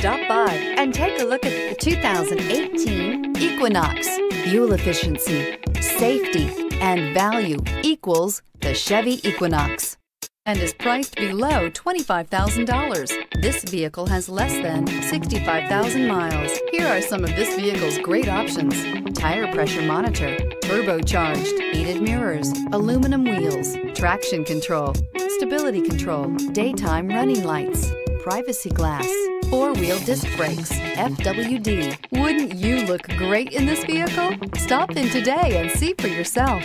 Stop by and take a look at the 2018 Equinox. Fuel efficiency, safety, and value equals the Chevy Equinox and is priced below $25,000. This vehicle has less than 65,000 miles. Here are some of this vehicle's great options. Tire pressure monitor, turbocharged, heated mirrors, aluminum wheels, traction control, stability control, daytime running lights, privacy glass, four-wheel disc brakes, FWD. Wouldn't you look great in this vehicle? Stop in today and see for yourself.